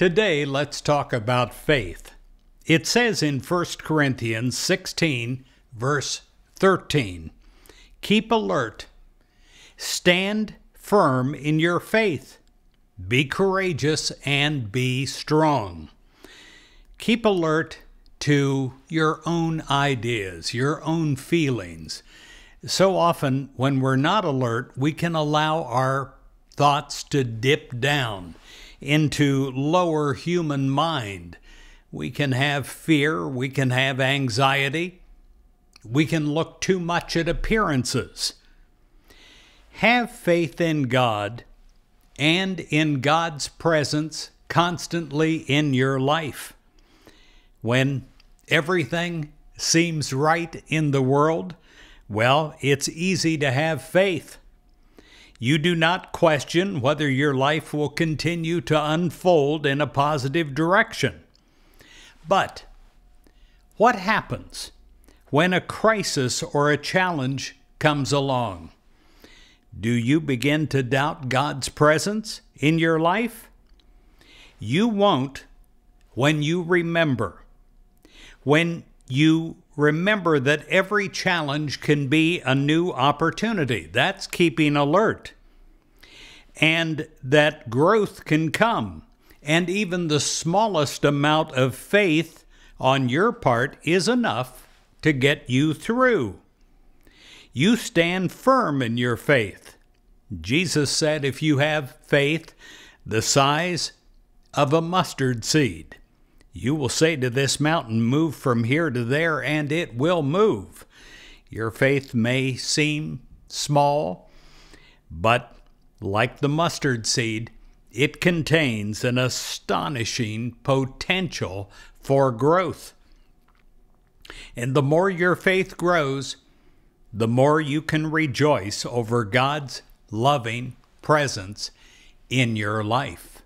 Today, let's talk about faith. It says in 1 Corinthians 16, verse 13 Keep alert, stand firm in your faith, be courageous, and be strong. Keep alert to your own ideas, your own feelings. So often, when we're not alert, we can allow our thoughts to dip down into lower human mind. We can have fear, we can have anxiety, we can look too much at appearances. Have faith in God and in God's presence constantly in your life. When everything seems right in the world, well, it's easy to have faith. You do not question whether your life will continue to unfold in a positive direction. But what happens when a crisis or a challenge comes along? Do you begin to doubt God's presence in your life? You won't when you remember. When you remember that every challenge can be a new opportunity. That's keeping alert. And that growth can come. And even the smallest amount of faith on your part is enough to get you through. You stand firm in your faith. Jesus said, if you have faith the size of a mustard seed, you will say to this mountain, Move from here to there, and it will move. Your faith may seem small, but like the mustard seed, it contains an astonishing potential for growth. And the more your faith grows, the more you can rejoice over God's loving presence in your life.